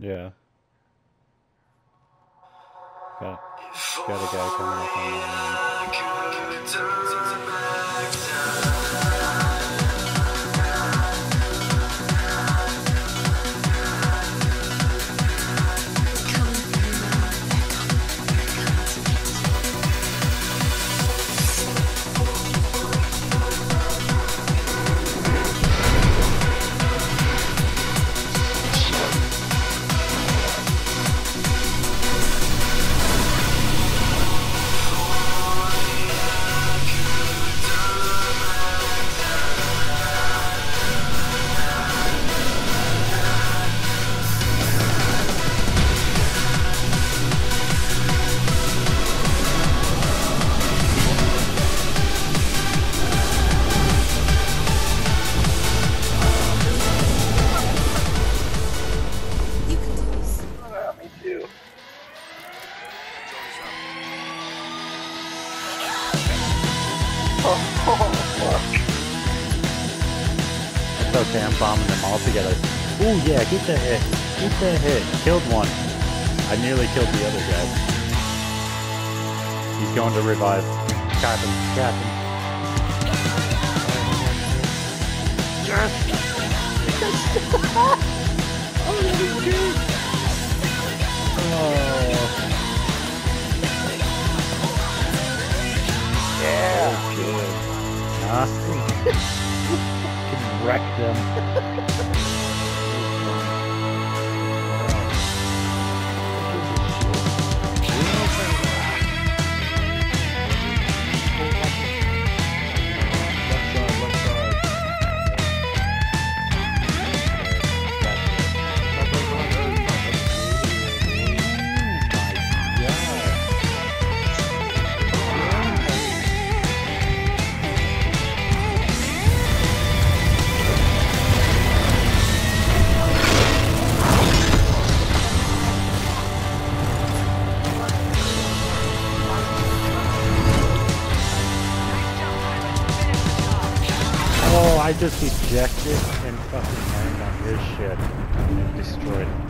Yeah. Got, got a guy coming up on You It's okay, I'm bombing them all together. Ooh, yeah, get that hit. Get that hit. Killed one. I nearly killed the other guy. He's going to revive. Cap him, cap him. Yeah. Can wreck them. I just ejected and fucking landed on his shit and destroyed him.